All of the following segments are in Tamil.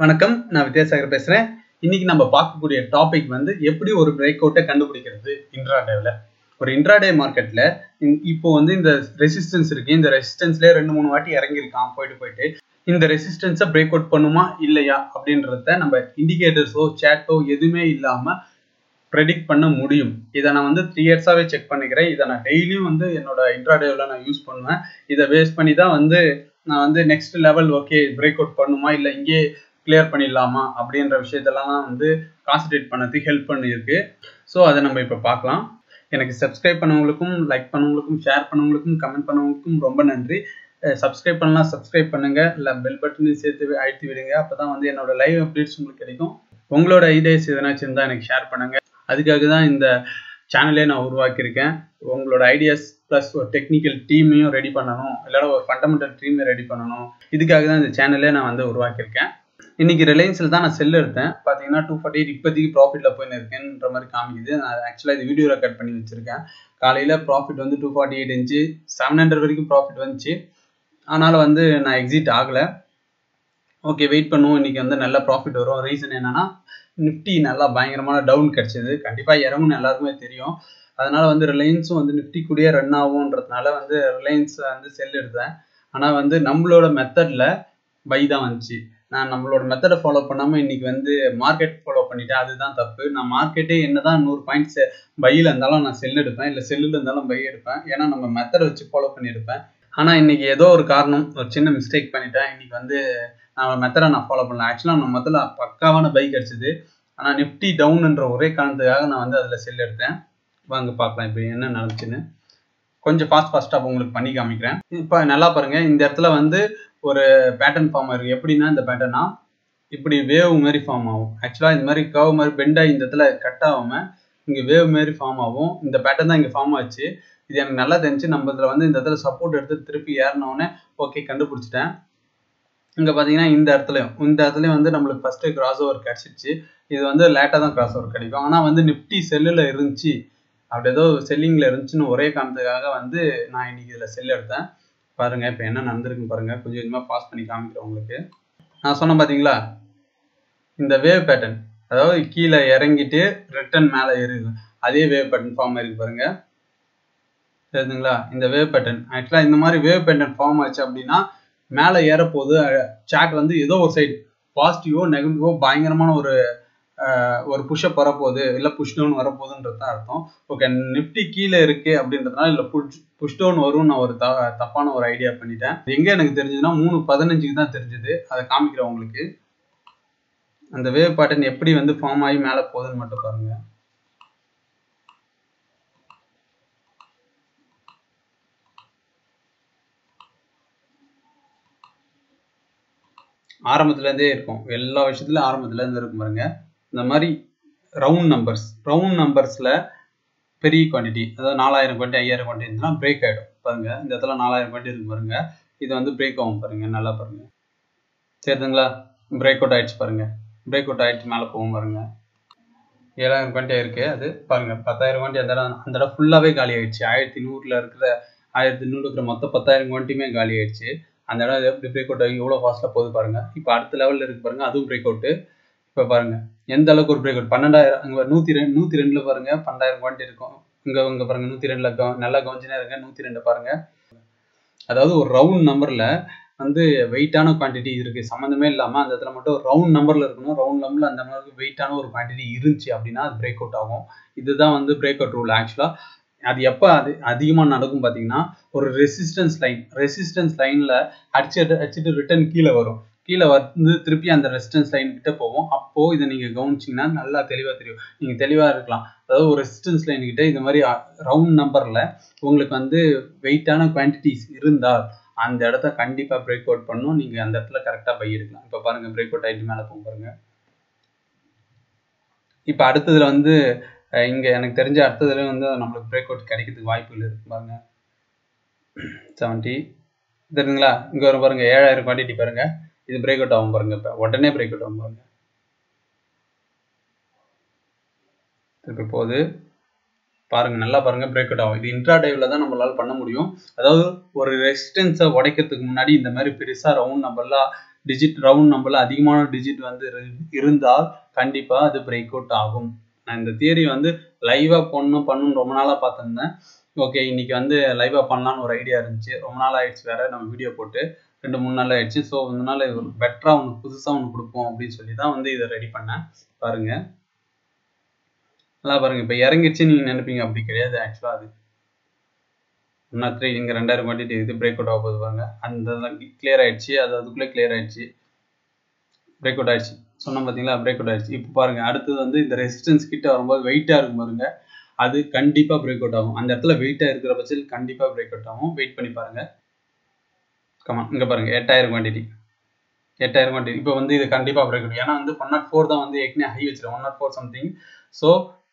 வணக்கம். நான் வித்யாசாகர் பேசுறேன். இன்னைக்கு நம்ம பார்க்கக்கூடிய டாபிக் வந்து எப்படி ஒரு பிரேக் அவுட்டை கண்டுபிடிக்கிறது இன்ட்ராடேவில் ஒரு இன்ட்ராடே மார்க்கெட்ல இப்போ வந்து இந்த ரெசிஸ்டன்ஸ் இருக்கு. இந்த ரெசிஸ்டன்ஸ்லயே ரெண்டு மூணு வாட்டி இறங்கியிருக்கான். போயிட்டு போயிட்டு. இந்த ரெசிஸ்டன்ஸை பிரேக் அவுட் பண்ணுமா இல்லையா அப்படின்றத நம்ம இண்டிகேட்டர்ஸோ சேட்டோ எதுவுமே இல்லாம ப்ரெடிக்ட் பண்ண முடியும். இதை நான் வந்து த்ரீ இயர்ஸாகவே செக் பண்ணிக்கிறேன். இதை நான் டெய்லியும் வந்து என்னோட இன்ட்ராடேவில் நான் யூஸ் பண்ணுவேன். இதை வேஸ்ட் பண்ணி தான் வந்து நான் வந்து next level okay break out பண்ணுமா இல்லை இங்கே கிளியர் பண்ணிடலாமா அப்படின்ற விஷயத்தெல்லாம் வந்து கான்சன்ட்ரேட் பண்ணதுக்கு ஹெல்ப் பண்ணியிருக்கு. ஸோ அதை நம்ம இப்போ பார்க்கலாம். எனக்கு சப்ஸ்கிரைப் பண்ணவங்களுக்கும் லைக் பண்ணவங்களுக்கும் ஷேர் பண்ணவங்களுக்கும் கமெண்ட் பண்ணவங்களுக்கும் ரொம்ப நன்றி. சப்ஸ்கிரைப் பண்ணலாம் சப்ஸ்கிரைப் பண்ணுங்க. இல்லை பெல் பட்டனையும் சேர்த்து அழுத்தி விடுங்க. அப்போ தான் வந்து என்னோட லைவ் அப்டேட்ஸ் உங்களுக்கு கிடைக்கும். உங்களோட ஐடியாஸ் எதனாச்சும் இருந்தால் எனக்கு ஷேர் பண்ணுங்க. அதுக்காக தான் இந்த சேனலே நான் உருவாக்கியிருக்கேன். உங்களோட ஐடியாஸ் ப்ளஸ் ஒரு டெக்னிக்கல் டீமையும் ரெடி பண்ணணும். இல்லைனா ஒரு ஃபண்டமெண்டல் டீமையும் ரெடி பண்ணணும். இதுக்காக தான் இந்த சேனலே நான் வந்து உருவாக்கியிருக்கேன். இன்னைக்கு ரிலையன்ஸில் தான் நான் செல் எடுத்தேன். பார்த்தீங்கன்னா டூ ஃபார்ட்டி எயிட் இப்போதைக்கு ப்ராஃபிட்டில் போயின்னு இருக்கேன்ற மாதிரி காமிக்குது. நான் ஆக்சுவலாக இது வீடியோ ரெக்கார்ட் பண்ணி வச்சிருக்கேன். காலையில் ப்ராஃபிட் வந்து டூ ஃபார்ட்டி எயிட் இருந்துச்சு செவன் ஹண்ட்ரட் வரைக்கும் ப்ராஃபிட் வந்துச்சு. அதனால் வந்து நான் எக்ஸிட் ஆகலை. ஓகே வெயிட் பண்ணுவோம். இன்றைக்கி வந்து நல்ல ப்ராஃபிட் வரும். ரீசன் என்னென்னா நிஃப்டி நல்லா பயங்கரமான டவுன் கிடச்சிது. கண்டிப்பாக இறங்கும்னு எல்லாருக்குமே தெரியும். அதனால் வந்து ரிலையன்ஸும் வந்து நிஃப்டி கூடயே ரன் ஆகும்ன்றதுனால வந்து ரிலையன்ஸ் வந்து செல் எடுத்தேன். ஆனால் வந்து நம்மளோட மெத்தடில் பை தான் வந்துச்சு. நான் நம்மளோட மெத்தடை ஃபாலோ பண்ணாமல் இன்னைக்கு வந்து மார்க்கெட் ஃபாலோ பண்ணிட்டேன். அதுதான் தப்பு. நான் மார்க்கெட்டே என்னதான் நூறு பாயிண்ட்ஸ் பையில் இருந்தாலும் நான் செல் எடுப்பேன். இல்லை செல்லில் இருந்தாலும் பை எடுப்பேன். ஏன்னா நம்ம மெத்தடை வச்சு ஃபாலோ பண்ணியிருப்பேன். ஆனால் இன்னைக்கு ஏதோ ஒரு காரணம் ஒரு சின்ன மிஸ்டேக் பண்ணிட்டேன். இன்னைக்கு வந்து நான் மெத்தடை நான் ஃபாலோ பண்ணல. ஆக்சுவலாக நம்ம முதல்ல பக்காவான பைக் கிடச்சிது. ஆனால் நிஃப்டி டவுன்ன்ற ஒரே காரணத்துக்காக நான் வந்து அதில் செல் எடுத்தேன். வாங்க பார்க்கலாம் இப்போ என்ன நடந்துச்சுன்னு. கொஞ்சம் ஃபாஸ்ட் ஃபாஸ்ட்டாக உங்களுக்கு பண்ணி காமிக்கிறேன். இப்போ நல்லா பாருங்கள் இந்த இடத்துல வந்து ஒரு பேட்டர்ன் ஃபார்ம் இருக்குது எப்படின்னா இந்த பேட்டர்னா இப்படி வேவ் மாதிரி ஃபார்ம் ஆகும். ஆக்சுவலாக இந்த மாதிரி கவ் மாதிரி பெண்டாகி இந்த இடத்துல கட் ஆகாமல் இங்கே வேவ் மாதிரி ஃபார்ம் ஆகும். இந்த பேட்டர்ன் தான் இங்கே ஃபார்ம் ஆச்சு. இது எனக்கு நல்லா தெரிஞ்சு நம்ம இதில் வந்து இந்த இடத்துல சப்போர்ட் எடுத்து திருப்பி ஏறினோடனே ஓகே கண்டுபிடிச்சிட்டேன். இங்கே பார்த்தீங்கன்னா இந்த இடத்துலையும் இந்த இடத்துலையும் வந்து நம்மளுக்கு ஃபஸ்ட்டு கிராஸ் ஓவர் கிடச்சிருச்சு. இது வந்து லேட்டாக தான் கிராஸ் ஓவர் கிடைக்கும். ஆனால் வந்து நிஃப்டி செல்லில் இருந்துச்சு. அப்படி ஏதோ செல்லிங்கில் இருந்துச்சுன்னு ஒரே காரணத்துக்காக வந்து நான் இன்னைக்கு இதில் செல் எடுத்தேன். பாருங்கள் இப்போ என்ன நடந்திருக்குன்னு பாருங்கள் கொஞ்சம் கொஞ்சமாக பாஸ் பண்ணி காமிக்கிறேன் உங்களுக்கு. நான் சொன்னேன் பார்த்தீங்களா இந்த வேவ் பேட்டர்ன் அதாவது கீழே இறங்கிட்டு ரிட்டன் மேலே ஏறுது. அதே வேவ் பேட்டர்ன் ஃபார்ம் ஆயிருக்கு பாருங்க. தெரியுதுங்களா? இந்த வேவ் பேட்டர்ன் ஆக்சுவலாக இந்த மாதிரி வேவ் பேட்டர்ன் ஃபார்ம் ஆச்சு அப்படின்னா மேலே ஏறப்போகுது. சாட் வந்து ஏதோ ஒரு சைடு பாசிட்டிவோ நெகட்டிவோ பயங்கரமான ஒரு ஒரு புஷ்அப் வரப்போகுது இல்லை புஷ் டவுன் வரப்போகுதுன்றது தான் அர்த்தம். ஓகே நிஃப்டி கீழே இருக்கு அப்படின்றதுனால இல்லை புஷ் புஷ் டவுன் வரும்னு நான் ஒரு த தப்பான ஒரு ஐடியா பண்ணிட்டேன். எங்கே எனக்கு தெரிஞ்சதுன்னா மூணு பதினஞ்சுக்கு தான் தெரிஞ்சது. அதை காமிக்கிறேன் உங்களுக்கு. அந்த வேவ் பேட்டர்ன் எப்படி வந்து ஃபார்ம் ஆகி மேலே போகுதுன்னு மட்டும் பாருங்க. ஆரம்பத்துலேருந்தே இருக்கும். எல்லா விஷயத்துலையும் ஆரம்பத்துலேருந்து இருக்கும் பாருங்க. இந்த மாதிரி ரவுண்ட் நம்பர்ஸ் ரவுண்ட் நம்பர்ஸில் பெரிய குவான்டிட்டி அதாவது நாலாயிரம் குவான்டி ஐயாயிரம் குவான்டி இருந்துச்சுன்னா பிரேக் ஆகிடும் பாருங்க இந்த இடத்துல நாலாயிரம் குவான்டி இருக்கு பாருங்க. இது வந்து பிரேக் ஆகும் பாருங்க நல்லா பாருங்க. சரிதுங்களா பிரேக் அவுட் ஆயிடுச்சு பாருங்க. பிரேக் அவுட் ஆயிடுச்சு மேலே போகும் பாருங்க. ஏழாயிரம் குவான்டி ஆயிருக்கு. அது பாருங்க பத்தாயிரம் குவான்டி அந்த இடம் அந்த இடம் ஃபுல்லாகவே காலி ஆயிடுச்சு. ஆயிரத்தி நூறுல இருக்கிற ஆயிரத்தி நூறு இருக்கிற மொத்த பத்தாயிரம் குவான்டியுமே காலி ஆயிடுச்சு. அந்த இடம் எப்படி பிரேக் அவுட் ஆகி எவ்வளோ ஃபாஸ்ட்டாக போகுது பாருங்க. இப்போ அடுத்த லெவலில் இருக்கு பாருங்க அதுவும் பிரேக் அவுட்டு இப்போ பாருங்க. எந்த அளவுக்கு ஒரு பிரேக் அவுட் பன்னெண்டாயிரம் அங்கே நூற்றி ரெண்டு நூற்றி ரெண்டில் பாருங்க பன்னெண்டாயிரம் குவான்டி இருக்கும். இங்கே இங்கே பாருங்க நூற்றி ரெண்டில் கவ நல்லா கவனிச்சுனா இருங்க நூற்றி ரெண்டு பாருங்க. அதாவது ஒரு ரவுண்ட் நம்பரில் வந்து வெயிட்டான குவான்டிட்டி இருக்கு. சம்மந்தமே இல்லாமல் அந்த இடத்துல மட்டும் ரவுண்ட் நம்பரில் இருக்கணும். ரவுண்ட் நம்பரில் அந்த மாதிரி வெயிட்டான ஒரு குவான்டிட்டி இருந்துச்சு அப்படின்னா அது பிரேக் அவுட் ஆகும். இதுதான் வந்து பிரேக் அவுட் ரூல் ஆக்சுவலாக அது எப்போ அது அதிகமாக நடக்கும் பார்த்தீங்கன்னா ஒரு ரெசிஸ்டன்ஸ் லைன் ரெசிஸ்டன்ஸ் லைனில் அடிச்சு அடிச்சுட்டு ரிட்டர்ன் கீழே வரும். கீழே வந்து திருப்பி அந்த ரெசிஸ்டன்ஸ் லைன் கிட்ட போவோம். அப்போ இதை நீங்க கவனிச்சிங்கன்னா நல்லா தெளிவா தெரியும். நீங்க தெளிவா இருக்கலாம். அதாவது ஒரு ரெசிஸ்டன்ஸ் லைன் கிட்ட இந்த மாதிரி ரவுண்ட் நம்பர்ல உங்களுக்கு வந்து வெயிட்டான குவான்டிட்டிஸ் இருந்தால் அந்த இடத்த கண்டிப்பா பிரேக் அவுட் பண்ணும். நீங்க அந்த இடத்துல கரெக்டா பை எடுக்கலாம். இப்ப பாருங்க பிரேக் அவுட் ஆயிட்டு மேல போகும் பாருங்க. இப்ப அடுத்ததுல வந்து இங்க எனக்கு தெரிஞ்ச அடுத்ததுல வந்து நம்மளுக்கு பிரேக் அவுட் கிடைக்கிறதுக்கு வாய்ப்புகள் இருக்கு பாருங்க. செவன்ட்டி தெரியுங்களா இங்க வரும் பாருங்க ஏழாயிரம் குவான்டிட்டி பாருங்க. இது பிரேக் அவுட் ஆகும் பாருங்க இப்போ. உடனே பிரேக் அவுட் ஆகும் பாருங்க. திருப்பி போகுது. பாருங்க நல்லா பாருங்க பிரேக் அவுட் ஆகும். இது இன்ட்ராடைவ்ல தான் நம்மளால பண்ண முடியும். அதாவது ஒரு ரெசிஸ்டன்ஸை உடைக்கிறதுக்கு முன்னாடி இந்த மாதிரி பெருசா ரவுண்ட் நம்பர்லாம் டிஜிட் ரவுண்ட் நம்பர்ல அதிகமான டிஜிட் வந்து இருந்தால் கண்டிப்பா அது பிரேக் அவுட் ஆகும். நான் இந்த தியரி வந்து லைவா பண்ணணும் பண்ணும்னு ரொம்ப நாளா பார்த்துருந்தேன். ஓகே இன்னைக்கு வந்து லைவா பண்ணலாம்னு ஒரு ஐடியா இருந்துச்சு. ரொம்ப நாள் ஆயிடுச்சு வேற நம்ம வீடியோ போட்டு. ரெண்டு மூணு நாள் ஆயிடுச்சு. ஸோ அதனால பெட்டரா ஒன்று புதுசாக ஒன்று கொடுப்போம் அப்படின்னு சொல்லி தான் வந்து இதை ரெடி பண்ணேன். பாருங்க. நல்லா பாருங்க. இப்போ இறங்கிடுச்சு நீங்க நினைப்பீங்க. அப்படி கிடையாது. ஆக்சுவலாக அது. ஒன்னா த்ரீ இங்கே ரெண்டாயிரம் குவான்டிட்டி இது பிரேக் அவுட் ஆக போகுது பாருங்க. அந்த கிளியர் ஆயிடுச்சு. அது அதுக்குள்ளே கிளியர் ஆயிடுச்சு. பிரேக் அவுட் ஆயிடுச்சு. சொன்னோம் பார்த்தீங்களா பிரேக் அவுட் ஆயிடுச்சு. இப்போ பாருங்க. அடுத்தது வந்து இந்த ரெசிஸ்டன்ஸ் கிட்ட வரும்போது வெயிட்டாக இருக்கும் பாருங்க. அது கண்டிப்பாக பிரேக் அவுட் ஆகும். அந்த இடத்துல வெயிட்டாக இருக்கிற பட்சத்தில் கண்டிப்பாக பிரேக் அவுட் ஆகும். வெயிட் பண்ணி பாருங்க. கமா இங்கே பாருங்க எட்டாயிரம் குவான்டிட்டி எட்டாயிரம் குவான்டிட்டி இப்போ வந்து இது கண்டிப்பாக பிரேக் அவுட் ஏன்னா வந்து ஒன் நாட் ஃபோர் தான் வந்து ஏற்கனவே ஹை வச்சிருக்கேன் one nought four something so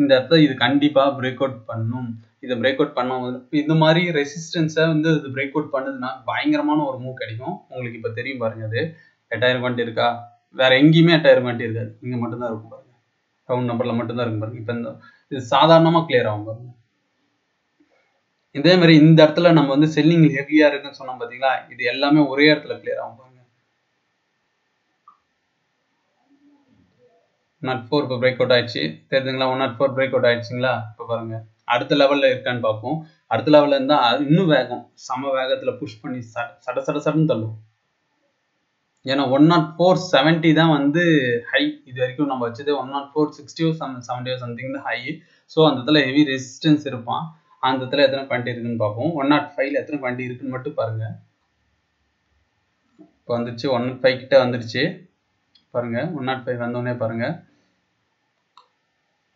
இந்த இடத்துல இது கண்டிப்பாக பிரேக் அவுட் பண்ணும். இதை பிரேக் அவுட் பண்ணும் இந்த மாதிரி ரெசிஸ்டன்ஸை வந்து இது பிரேக் அவுட் பண்ணுதுன்னா பயங்கரமான ஒரு மூவ் கிடைக்கும். உங்களுக்கு இப்போ தெரியும் பாருங்க அது. எட்டாயிரம் குவான்டி இருக்கா? வேற எங்கேயுமே எட்டாயிரம் குவான்டி இருக்காது. இங்கே மட்டும்தான் இருக்கும் பாருங்க. ரவுண்ட் நம்பரில் மட்டும்தான் இருக்கும் பாருங்க. இப்போ இந்த இது சாதாரணமாக கிளியர் ஆகும் பாருங்க. இதே மாதிரி இந்த இடத்துல நம்ம வந்து செல்லிங் ஹெவியா இருக்குன்னு சொன்னோம் பாத்தீங்களா? இது எல்லாமே ஒரே இடத்துல கிளியர் ஆகும் பாருங்க. நாட் ஃபோர் இப்போ பிரேக் அவுட் ஆயிடுச்சு. தெரிஞ்சுங்களா one nought four break out ஆயிடுச்சுங்களா? இப்போ பாருங்க. அடுத்த லெவல்ல இருக்கான்னு பார்ப்போம். அடுத்த லெவல்ல இருந்தா இன்னும் வேகம். சம வேகத்துல புஷ் பண்ணி சட சட சடன்னு தள்ளும். ஏன்னா ஒன் நாட் ஃபோர் செவன்ட்டி தான் வந்து ஹை இது வரைக்கும் நம்ம வச்சது ஒன் நாட் ஃபோர் சிக்ஸ்டியோ செவன் சம்திங் தான் ஹை ஸோ அந்த இடத்துல ஹெவி ரெசிஸ்டன்ஸ் இருப்பான். அந்த இடத்துல எத்தனை பாயிண்ட் இருக்குன்னு பார்ப்போம். ஒன் நாட் ஃபைவ்ல எத்தனை பாயிண்ட் இருக்குன்னு மட்டும் பாருங்க. இப்போ வந்துருச்சு ஒன் நாட் ஃபைவ் கிட்ட வந்துருச்சு. பாருங்க ஒன் நாட் ஃபைவ் வந்தோடனே பாருங்க.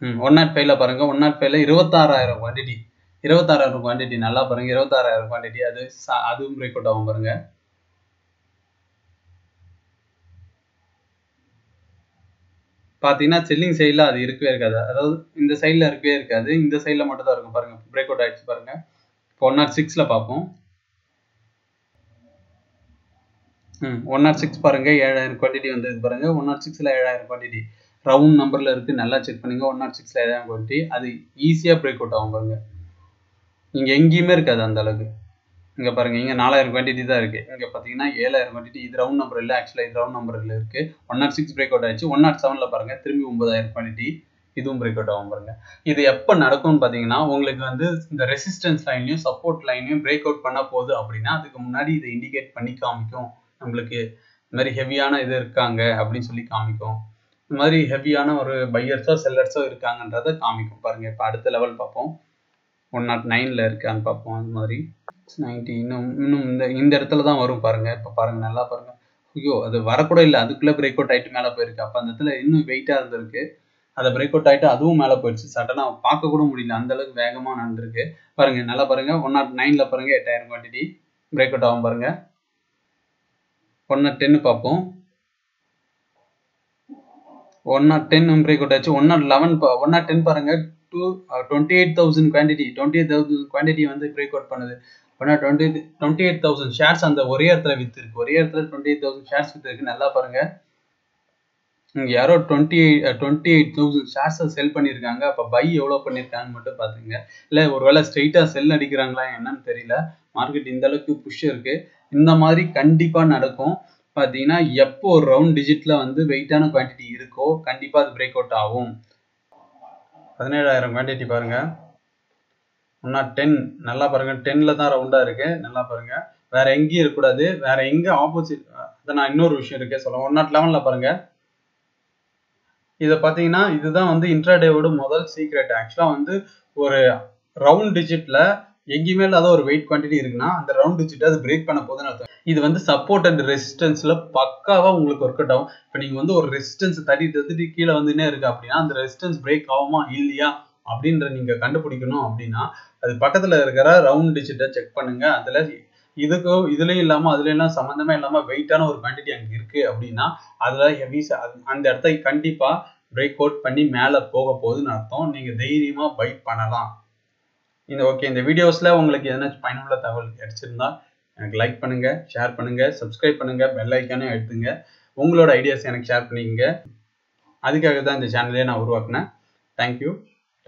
ம் ஒன் நாட் ஃபைவ்ல பாருங்க. ஒன் நாட் ஃபைவ்ல இருபத்தாறாயிரம் குவான்டிட்டி இருபத்தாறாயிரம் குவான்டிட்டி நல்லா பாருங்க. இருபத்தாறாயிரம் குவான்டிட்டி அது அதுவும் பிரேக் அவுட் ஆகும் பாருங்க. பார்த்தீங்கன்னா செல்லிங் சைடில் அது இருக்கவே இருக்காது. அதாவது இந்த சைடில் இருக்கவே இருக்காது. இந்த சைடில் மட்டும் தான் இருக்கும். பாருங்கள் பிரேக் அவுட் ஆகிடுச்சு பாருங்கள் இப்போ ஒன் நாட் சிக்ஸில் பார்ப்போம். ம் ஒன் நாட் சிக்ஸ் பாருங்கள் ஏழாயிரம் குவான்டிட்டி வந்துருக்கு பாருங்கள் ஒன் நாட் சிக்ஸில் ஏழாயிரம் குவான்டிட்டி ரவுண்ட் நம்பரில் இருக்குது நல்லா செக் பண்ணுங்கள் ஒன் நாட் சிக்ஸில் ஏழாயிரம் குவான்டிட்டி அது ஈஸியாக பிரேக் அவுட் ஆகும் பாருங்கள் இங்கே எங்கேயுமே இருக்காது அந்த அளவுக்கு. இங்கே பாருங்க இங்கே நாலாயிரம் குவான்டிட்டி தான் இருக்கு. இங்கே பார்த்தீங்கன்னா ஏழாயிரம் குவான்டிட்டி இது ரவுண்ட் நம்பர் இல்லை ஆக்சுவலாக இது ரவுண்ட் நம்பரில் இருக்கு. One nought six break out ஆயிடுச்சு. ஒன் நாட் செவனில் பாருங்க திரும்பி ஒன்பதாயிரம் குவான்டிட்டி இதுவும் பிரேக் அவுட் ஆகும் பாருங்க. இது எப்போ நடக்கும்னு பார்த்தீங்கன்னா உங்களுக்கு வந்து இந்த ரெசிஸ்டன்ஸ் லைன்லையும் சப்போர்ட் லைனையும் பிரேக் அவுட் பண்ண போகுது அப்படின்னா அதுக்கு முன்னாடி இதை இண்டிகேட் பண்ணி காமிக்கும். நம்மளுக்கு இந்த மாதிரி ஹெவியான இது இருக்காங்க அப்படின்னு சொல்லி காமிக்கும். இந்த மாதிரி ஹெவியான ஒரு பையர்ஸோ செல்லர்ஸோ இருக்காங்கன்றத காமிக்கும். பாருங்க இப்போ அடுத்த லெவல் பார்ப்போம். ஒன் நாட் நைனில் இருக்கான்னு பார்ப்போம் அந்த மாதிரி. நைன்டி இன்னும் இன்னும் இந்த இந்த இடத்துல தான் வரும் பாருங்க. இப்போ பாருங்க நல்லா பாருங்க. ஐயோ அது வரக்கூட இல்லை. அதுக்குள்ளே பிரேக் அவுட் ஆகிட்டு மேலே போயிருக்கு. அப்போ அந்த இடத்துல இன்னும் வெயிட்டாக இருந்திருக்கு. அதை பிரேக் அவுட் ஆகிட்டு அதுவும் மேலே போயிடுச்சு. சடனாக பார்க்க கூட முடியல. அந்த அளவுக்கு வேகமாக நடந்திருக்கு. பாருங்க நல்லா பாருங்க. ஒன் நாட் நைனில் பாருங்க. எட்டாயிரம் குவான்டிட்டி பிரேக் அவுட் ஆகும் பாருங்க. ஒன் நாட் டென்னு பார்ப்போம். One nought ten break out ஆச்சு. One nought eleven one nought ten பாருங்க. Two twenty eight thousand quantity twenty eight thousand quantity வந்து பிரேக் அவுட் பண்ணுது. ஒன்னா twenty twenty eight thousand shares அந்த ஒரே இடத்துல வித்து இருக்கு ஒரே இடத்துல டுவெண்ட்டி எயிட் தௌசண்ட் ஷேர்ஸ் வித்து இருக்கு. நல்லா பாருங்க. இங்கே யாரோ twenty eight twenty eight thousand ஷேர்ஸை sell பண்ணியிருக்காங்க. அப்போ பை எவ்வளோ பண்ணியிருக்காங்கன்னு மட்டும் பார்த்துங்க இல்லை ஒருவேளை ஸ்ட்ரெயிட்டாக செல் அடிக்கிறாங்களா என்னன்னு தெரியல. மார்க்கெட் இந்த அளவுக்கு புஷ் இருக்கு. இந்த மாதிரி கண்டிப்பாக நடக்கும். பார்த்தீங்கன்னா எப்போ ஒரு ரவுண்ட் டிஜிட்டில் வந்து வெயிட்டான குவான்டிட்டி இருக்கோ கண்டிப்பாக அது பிரேக் அவுட் ஆகும். பதினேழாயிரம் குவான்டிட்டி பாருங்க. ஒன்னா டென் நல்லா பாருங்க. டென்ல தான் ரவுண்டா இருக்கு. நல்லா பாருங்க. வேற எங்கேயும் இருக்கக்கூடாது. வேற எங்க ஆப்போசிட் அதை நான் இன்னொரு விஷயம் இருக்கே சொல்லுவேன் ஒன் நாட் லெவன்ல பாருங்க. இதை பார்த்தீங்கன்னா இதுதான் வந்து இன்ட்ராடேவோட முதல் சீக்ரெட் ஆக்சுவலாக வந்து ஒரு ரவுண்ட் டிஜிட்ல எங்கேயுமே இல்லாத ஒரு வெயிட் குவான்டிட்டி இருக்குன்னா அந்த ரவுண்ட் டிஜிட்டை அது பிரேக் பண்ண போதுன்னு அர்த்தம். இது வந்து சப்போர்ட் அண்ட் ரெசிஸ்டன்ஸ்ல பக்காவா உங்களுக்கு ஒர்க் அவுட் ஆகும். இப்போ நீங்க வந்து ஒரு ரெசிஸ்டன்ஸ் தட்டி தட்டிட்டு கீழே வந்துனே இருக்கு அப்படின்னா அந்த ரெசிஸ்டன்ஸ் பிரேக் ஆகுமா இல்லையா? அப்படின்ற நீங்க கண்டுபிடிக்கணும் அப்படின்னா அது பக்கத்துல இருக்கிற ரவுண்ட் டிஜிட்டை செக் பண்ணுங்க. அதுல இதுக்கும் இதுலயும் இல்லாம அதுல எல்லாம் சம்பந்தமே இல்லாம வெயிட்டான ஒரு குவான்டிட்டி அங்க இருக்கு அப்படின்னா அதுல ஹெவி அந்த இடத்த கண்டிப்பா பிரேக் அவுட் பண்ணி மேல போக போகுதுன்னு அர்த்தம். நீங்க தைரியமா பை பண்ணலாம். இந்த ஓகே இந்த வீடியோஸ்ல உங்களுக்கு எதனாச்சும் பயனுள்ள தகவல் கிடைச்சிருந்தா எனக்கு லைக் பண்ணுங்க ஷேர் பண்ணுங்க சப்ஸ்கிரைப் பண்ணுங்க பெல் ஐக்கானே எடுத்துங்க உங்களோட ஐடியாஸ் எனக்கு ஷேர் பண்ணிக்கங்க. அதுக்காக தான் இந்த சேனலே நான் உருவாக்குனேன். Thank you